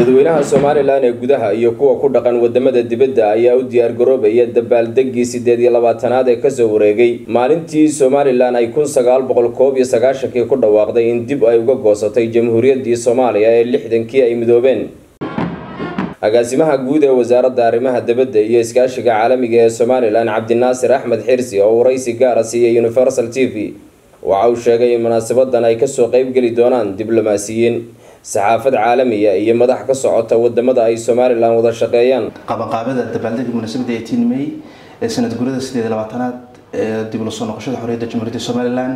dadweynaha somalilan ee gudaha iyo kuwa ku dhaqan waddamada dibadda ayaa u diyaargaroobaya dabaaldegii sideed iyo labaatanaad ee ka soo wareegay. Maalintii somalilan ay kun sagaal boqol koob iyo sagaashankii ku dhawaaqday in dib ay uga goosatay jamhuuriyaddii soomaaliya ee lixdankii ay midoobeen. Agaasimaha guud ee wasaaradda arrimaha dibadda iyo iskaashiga caalamiga ee somalilan cabdinaasir axmed xirsi oo waraysi gaara siiyey universal t v waxa uu sheegay in munaasabadan ay ka soo qeybgeli doonaan diblomaasiyiin saxaafad caalamiya iyo madax ka socota waddamada ay somalilan wada shaqeeyaan. Qabanqaabada dabaaldega munaasabada eighteen may ee sanad gurada sideed iyo labaatanaad ee dib ula soo noqoshada xorriyadda jamhuuriyadda somalilan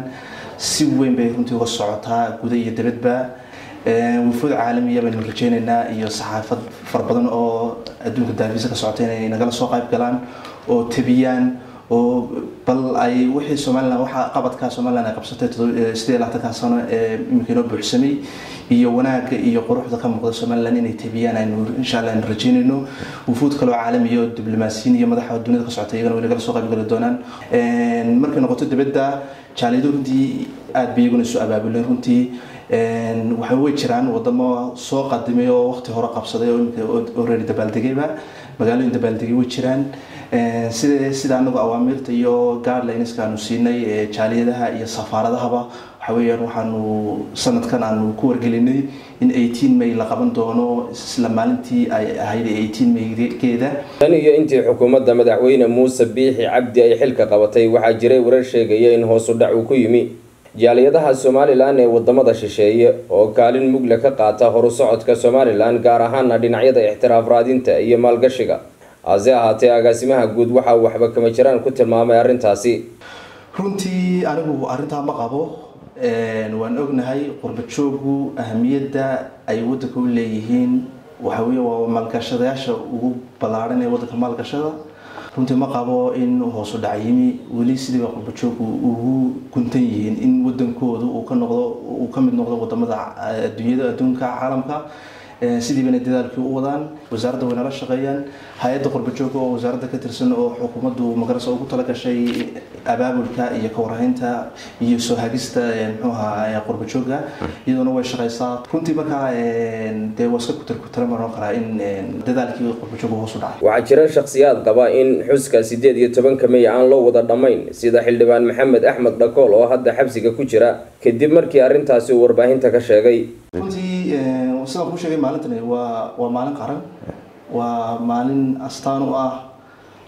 si weyn bay runtii uga socotaa guda iyo dibadba wufuud caalamiya baynu rajeyneynaa iyo saxaafad fara badan oo adduunka daafisa ka socota inay nagala soo qayb galaan oo tabiyaan oo bal ay wixii somalilan waxa qabadka somalilan ay qabsatay sideed labaatanka sano ee iminka inoo buuxsamay iyo wanaagga iyo quruxda ka muuqda somalilan inay tabiyaan aynu insha allah aynu rajeynayno wufuud kaloo caalamiya oo diblomaasiyiin iyo madaxa dunida ka socota iyagana way soo qayb gali doonaan. Markay noqoto dibadda jaaliyado runtii aada bay iyaguna isu abaabuleen runtii. Waxa way jiraan wadamo soo qadimay oo waqti hore qabsaday oo imika already dabaaldegayba magaalooyin dabaaldegay way jiraan. Sida sida anagu awaamiirta iyo guidelines aanu siinay jaaliyadaha iyo safaaradahaba waxa weeyaan waxaanu sanadkan aanu ku wargelinay in eighteen may la qaban doono isla maalintii ay ahayd eighteen maygeeda tan iyo intii xukuumadda madaxweyne muuse biixi cabdi ay xilka qabatay waxaa jiray warar sheegaya in hoosu dhac uu ku yimi jaaliyadaha somalilan ee waddamada shisheeye oo kaalin mugle ka qaata horu socodka somalilan gaar ahaana dhinacyada ixtiraaf raadinta iyo maalgashiga. Hase ahaatee agaasimaha guud waxa waxba kama jiraan ku tilmaamay arrintaasi. Runtii anigu arrintaa ma qabo. Waan ognahay qurba joogu ahamiyadda ay wadanka u leeyihiin. Waxa wey waa maalgashadayaasha ugu ballaaran ee wadanka maalgashada runtii ma qabo in hoosu dhac yimi. Weli sidiiba qurbajoogu ugu guntan yihiin in wadankoodu uu ka noqdo uu ka mid noqdo waddamada adduunyada adduunka caalamka sidiibana dadaalkii u wadaan wasaaradda way nala shaqeeyaan hay'adda qurbajooga oo wasaaradda ka tirsan oo xukuumaddu magarasa ugu talagashay abaabulka iyo kawarhaynta iyo soo hagista muxuu ahaa qurbajooga iyadoona way shaqeysaa. Runtii markaa dee waa iska kutar kutara ma noqon karaa in dadaalkii qurbajooga hoos u dhacay. Waxaa jira shakhsiyaad qaba in xuska sideed iyo tobanka may aan loo wada dhammayn sida xildhibaan maxamed axmed dhakool oo hadda xabsiga ku jira kadib markii arrintaasi uu warbaahinta ka sheegay sidaan kuu sheegay maalintani waa waa maalin qaran. Waa maalin astaan u ah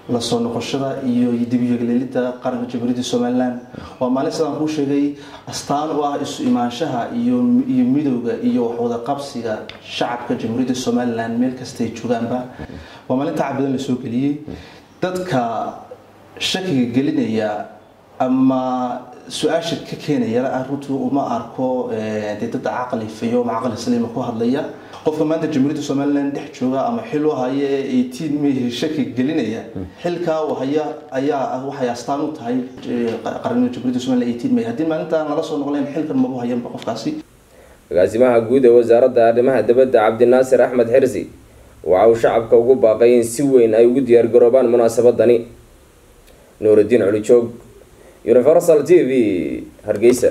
la soo noqoshada iyo dibiyogleelida qaranka jamhuuriyadda somalilan waa maalin sidaan kuu sheegay astaan u ah isu imaanshaha iyo iyo midowda iyo waxwada qabsiga shacabka jamhuuriyadda somalilan meel kastay joogaanba. Waa maalin tacab badan la soo geliyey. Dadka shakiga gelinaya ama su'aasha ka keenaya runtii uma arko dee dad caqli fayo ama caqli saliima ku hadlaya. Qofka maanta jamhuuriyadda somalilan dhex jooga ama xil u haya ee eighteen may shaki gelinaya xilkaa haya ayaa waxay astaan u tahay qaranimada jamhuuriyadda somalilan eighteen may haddii maalinta nala soo noqleen xilkan maba hayanba qofkaasi? Agaasimaha guud ee wasaaradda arrimaha dibadda cabdinaasir axmed xirsi waxa uu shacabka ugu baaqay in si weyn ay ugu diyaargaroobaan munaasabadani. Nuurudiin culijoog universal t v hargeysa